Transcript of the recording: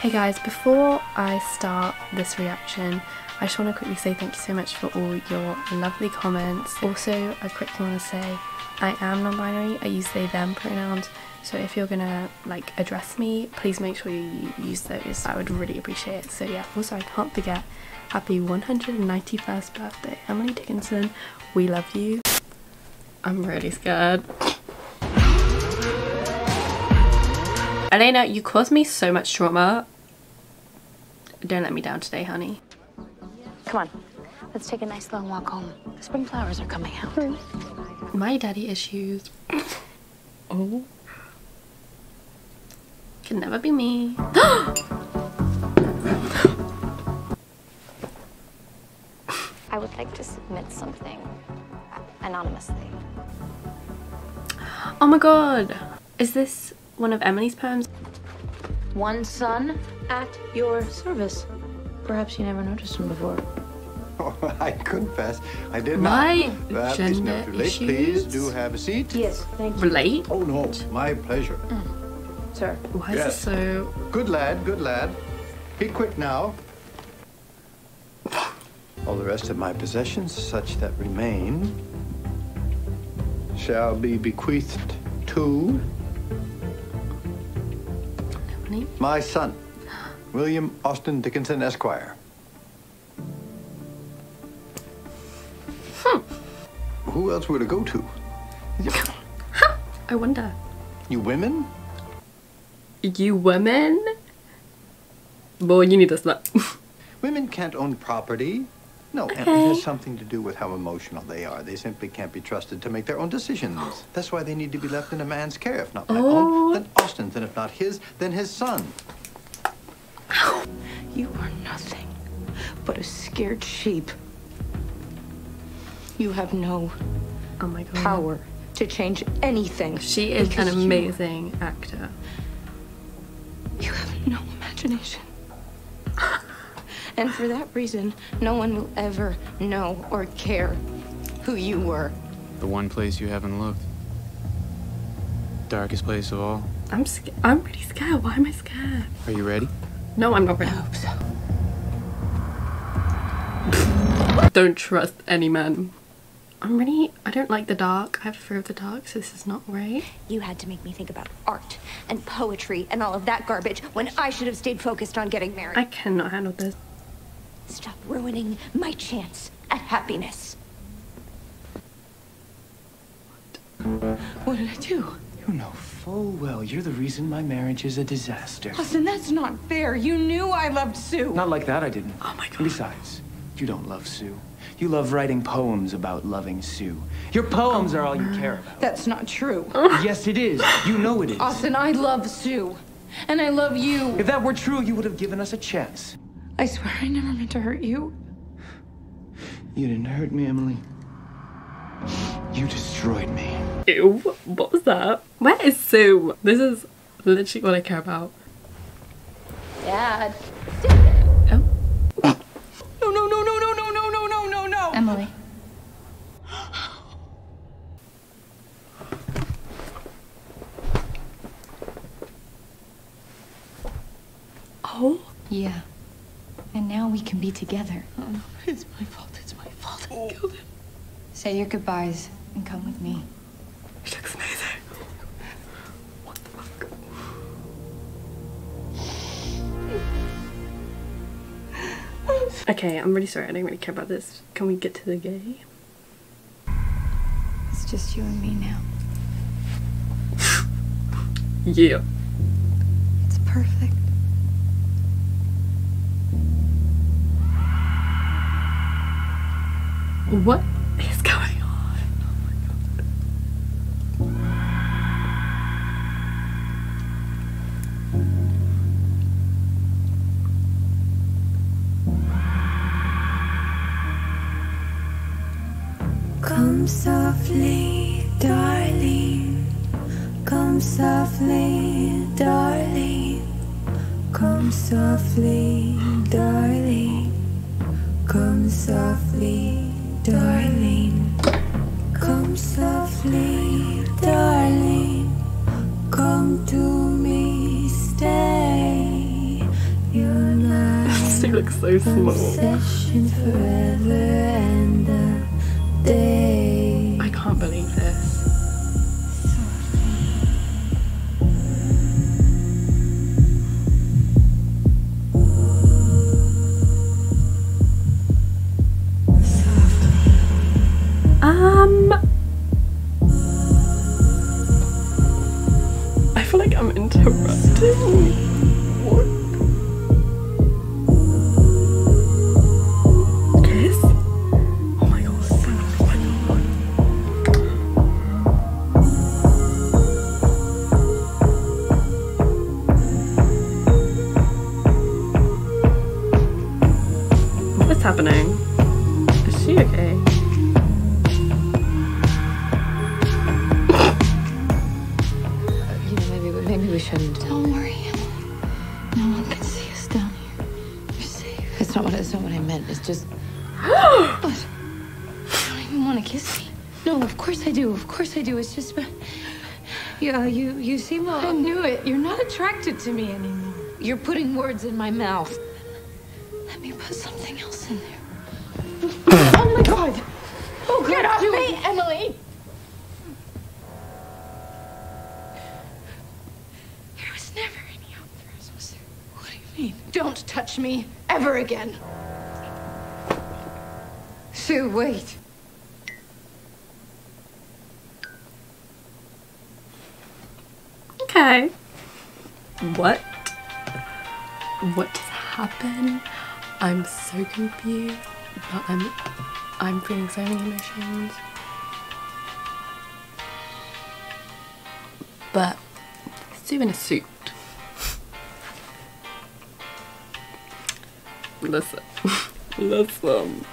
Hey guys, before I start this reaction, I just want to quickly say thank you so much for all your lovely comments. Also, I quickly want to say I am non-binary. I use they them pronouns. So if you're gonna like address me, please make sure you use those. I would really appreciate it. So yeah, also I can't forget happy 191st birthday, Emily Dickinson. We love you. I'm really scared. Elena, you caused me so much trauma. Don't let me down today, honey. Come on, let's take a nice long walk home. The spring flowers are coming out. My daddy issues. oh. Can never be me. I would like to submit something anonymously. Oh my god. Is this one of Emily's poems? One son at your service. Perhaps you never noticed him before. Oh, I confess, I did My not. Perhaps it's gender never issues? Please do have a seat. Yes, thank you. Relate? Oh no, my pleasure. Mm. Sir. Why is Yes. this so... Good lad, good lad. Be quick now. All the rest of my possessions, such that remain, shall be bequeathed to Emily? my son, William Austin Dickinson, Esquire. Hmm. Who else were to go to? I wonder. You women? You women? Boy, you need to stop. Women can't own property. No, and Okay. it has something to do with how emotional they are. They simply can't be trusted to make their own decisions. That's why they need to be left in a man's care. If not my Oh. own, then Austin's. And if not his, then his son. You are nothing but a scared sheep. You have no oh my god. power to change anything. She is an because you- amazing actor. You have no imagination. And for that reason, no one will ever know or care who you were. The one place you haven't looked. Darkest place of all. I'm scared. I'm pretty scared. Why am I scared? Are you ready? No, I'm not ready. I hope so. Don't trust any man. I'm really. I don't like the dark. I have fear of the dark, so this is not right. You had to make me think about art and poetry and all of that garbage when I should have stayed focused on getting married. I cannot handle this. Stop ruining my chance at happiness. What What did I do? You know full well you're the reason my marriage is a disaster. Austin, that's not fair. You knew I loved Sue. Not like that, I didn't. Oh my God. Besides, you don't love Sue. You love writing poems about loving Sue. Your poems are all you care about. That's not true. yes, it is. You know it is. Austin, I love Sue. And I love you. If that were true, you would have given us a chance. I swear I never meant to hurt you. You didn't hurt me, Emily. You destroyed me. Ew. What was that? Where is Sue? This is literally what I care about. Dad. Oh. No, no, no, no, no, no, no, no, no, no, no. Emily. Oh. Yeah. And now we can be together. Oh, no, it's my fault. It's my fault. I killed him. Say your goodbyes and come with me. She looks amazing. What the fuck? Okay, I'm really sorry. I don't really care about this. Can we get to the gay? It's just you and me now. Yeah. It's perfect. What is going on? Come softly, darling. Come softly, darling. Come softly, darling. Come softly, darling. Come softly, darling. Come to me, stay. You're my she looks so small. Um, I feel like I'm interrupting. What? Kiss? Oh my god. Oh my god. What's happening? Is she okay? That's not what. That's not what I meant. It's just. What? You don't even want to kiss me. No, of course I do. Of course I do. It's just. Yeah, you you seem. I knew it. You're not attracted to me anymore. you're putting words in my mouth. Let me put something else in there. Oh my god! Oh, Get off me, Emily! There was never any hope for us, was there? What do you mean? Don't touch me ever again. Sue, wait. Okay. What? What just happened? I'm so confused, but I'm I'm feeling so many emotions. But Sue in a suit. Listen. Listen.